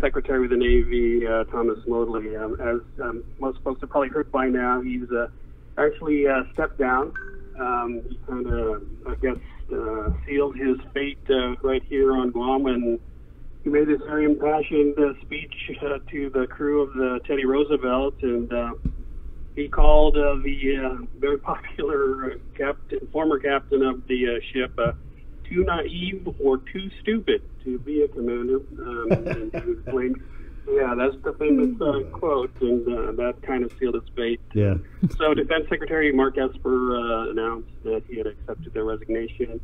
Secretary of the Navy uh, Thomas Modly. Um, as um, most folks have probably heard by now, he's uh, actually uh, stepped down. Um, he kind of, I guess, uh, sealed his fate uh, right here on Guam, and he made this very impassioned uh, speech to the crew of the Teddy Roosevelt, and he called the very popular captain, former captain of the ship. Too naive or too stupid to be a commander. Um, and he was blamed. Yeah, that's the famous uh, quote, and uh, that kind of sealed its fate. Yeah. So, Defense Secretary Mark Esper uh, announced that he had accepted their resignation,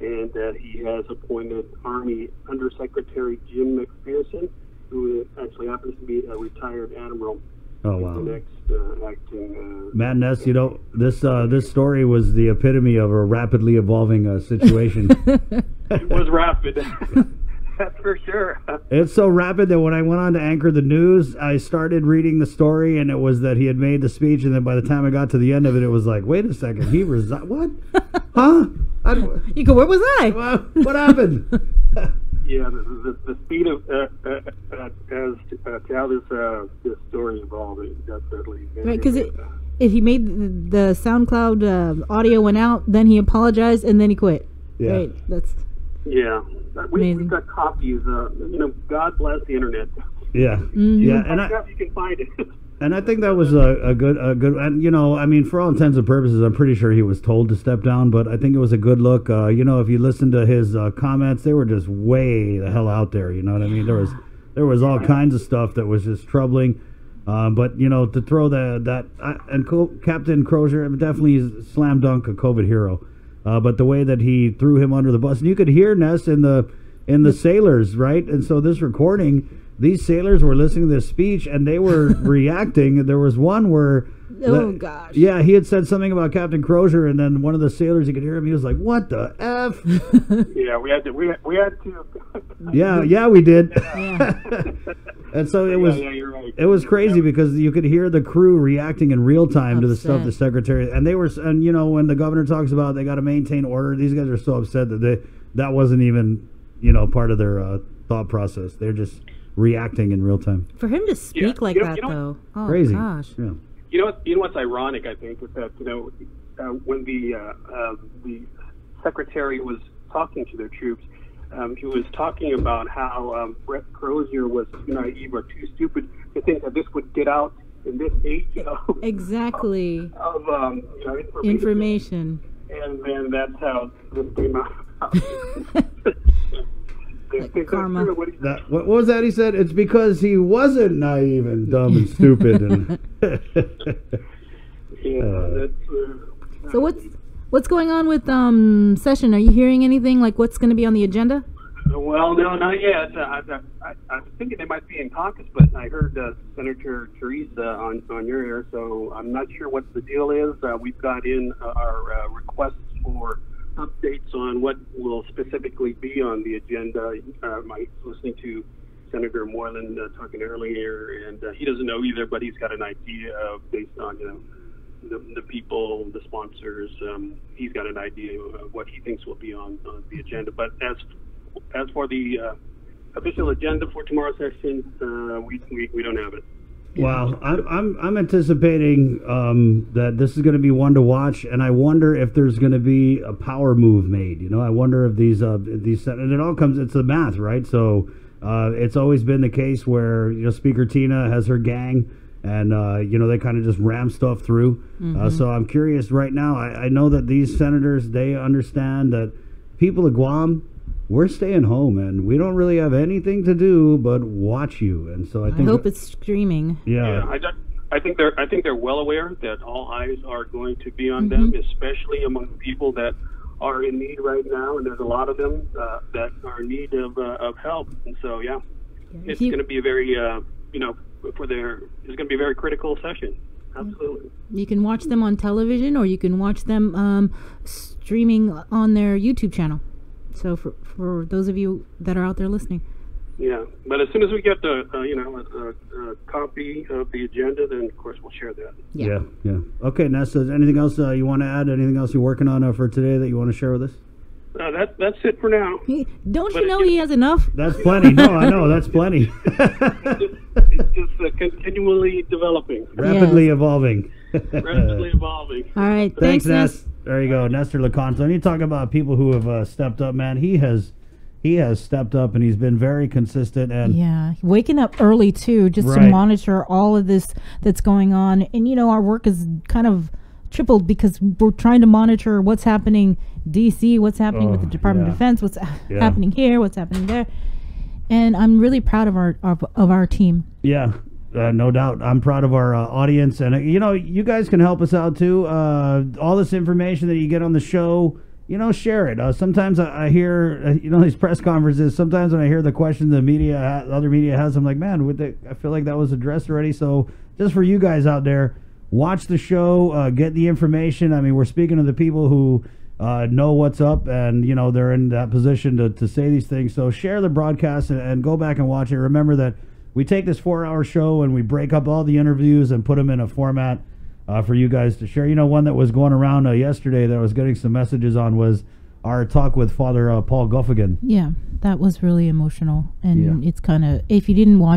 and that he has appointed Army Undersecretary Jim McPherson, who actually happens to be a retired admiral. Oh The wow. next uh, acting. Uh, Matt Ness, you know this uh, this story was the epitome of a rapidly evolving uh, situation. it was rapid. That's for sure. it's so rapid that when I went on to anchor the news, I started reading the story, and it was that he had made the speech, and then by the time I got to the end of it, it was like, wait a second, he resigned? What? Huh? I, don't- You go, where was I? what what happened? Yeah, the, the, the speed of uh, uh, uh, as uh, to how this uh, this story evolved, it definitely. Right, because it, it, he made the, the SoundCloud uh, audio went out, then he apologized, and then he quit. Yeah. Right, that's Yeah, we, we've got copies. Uh, you know, God bless the internet. Yeah, Mm-hmm. yeah, and I Find out if you can find it. and I think that was a, a good a good and you know I mean for all intents and purposes I'm pretty sure he was told to step down, but I think it was a good look. Uh, you know, if you listen to his uh, comments, they were just way the hell out there. You know what I mean? There was there was all kinds of stuff that was just troubling. Uh, but you know, to throw the that I and Co- Captain Crozier definitely is slam dunk a COVID hero. Uh, but the way that he threw him under the bus, and you could hear Ness in the in the sailors, right? And so this recording, these sailors were listening to this speech and they were reacting. There was one where, Oh, the- gosh. yeah, he had said something about Captain Crozier, and then one of the sailors, you could hear him. He was like, "What the f?" yeah, we had to. We had, we had to. yeah, yeah, we did. yeah. and so it was yeah, you're right. it was crazy because you could hear the crew reacting in real time to the stuff the secretary and they were and you know when the governor talks about they got to maintain order these guys are so upset that they that wasn't even you know part of their uh, thought process they're just reacting in real time For him to speak Yeah, like you know- that, you know- though, oh crazy gosh, yeah You know? You know what's ironic? I think is that you know uh, when the uh, uh, the secretary was talking to their troops, um, he was talking about how um, Brett Crozier was too naive or too stupid to think that this would get out in this age of, exactly. of um, you know, information. Information. And then that's how this came out. It's karma. true what that what, what was that he said it's because he wasn't naive and dumb and stupid and Yeah, Uh, that's, uh, So what's what's going on with um session? Are you hearing anything like what's going to be on the agenda? Well, no, not yet. Uh, I, I, I was thinking they might be in caucus, but I heard uh, Senator Teresa on, on your air, so I'm not sure what the deal is. Uh, we've got in uh, our uh, requests for updates on what will specifically be on the agenda. Uh, I was listening to Senator Moylan uh, talking earlier, and uh, he doesn't know either, but he's got an idea based on you know the, the people, the sponsors. Um, he's got an idea of what he thinks will be on, on the agenda. But as as for the uh, official agenda for tomorrow's session, uh, we, we we don't have it. Wow, I'm I'm I'm anticipating um, that this is going to be one to watch, and I wonder if there's going to be a power move made. You know, I wonder if these uh, these and it all comes it's the math, right? So uh, it's always been the case where you know Speaker Tina has her gang, and uh, you know they kind of just ram stuff through. Uh, so I'm curious right now. I, I know that these senators they understand that people of Guam. We're staying home, and we don't really have anything to do but watch you. And so I I think, hope it's streaming. yeah, I, I think they're I think they're well aware that all eyes are going to be on Mm-hmm. them, especially among people that are in need right now, and there's a lot of them uh, that are in need of uh, of help. And so, yeah, it's going to be a very uh, you know for their it's going to be a very critical session. Absolutely. You can watch them on television, or you can watch them um, streaming on their YouTube channel. So for for those of you that are out there listening, Yeah, but as soon as we get the uh, you know a, a, a copy of the agenda, then of course we'll share that. Yeah. Yeah, yeah. Okay, Nessa, is anything else uh, you want to add? Anything else you're working on uh, for today that you want to share with us? Uh, that, that's it for now. He- Don't But you know it- he has enough? That's plenty. No, I know that's plenty. It's just uh, continually developing, Rapidly evolving. rapidly evolving. All right. Thanks, Thanks, Ness. There you go, Nestor Licanto. And you talk about people who have uh, stepped up, man. He has, he has stepped up, and he's been very consistent. And Yeah, waking up early too, just to monitor all of this that's going on. And you know, our work is kind of tripled because we're trying to monitor what's happening DC, what's happening with the Oh, Department yeah. of Defense, what's Yeah. happening here, what's happening there. And I'm really proud of our of, of our team. Yeah, uh, no doubt. I'm proud of our uh, audience, and uh, you know, you guys can help us out too. Uh, all this information that you get on the show, you know, share it. Uh, sometimes I, I hear, uh, you know, these press conferences. Sometimes when I hear the question the media, the other media has, I'm like, man, I feel like that was addressed already. So just for you guys out there, watch the show, get the information. I mean, we're speaking to the people who. Know what's up, and you know they're in that position to, to say these things. So share the broadcast and, and go back and watch it. Remember that we take this four hour show and we break up all the interviews and put them in a format uh, for you guys to share. You know, one that was going around uh, yesterday that I was getting some messages on was our talk with Father uh, Paul Gofigan. Yeah, that was really emotional, and Yeah. it's kind of if you didn't watch.